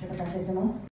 Já apertar esse não?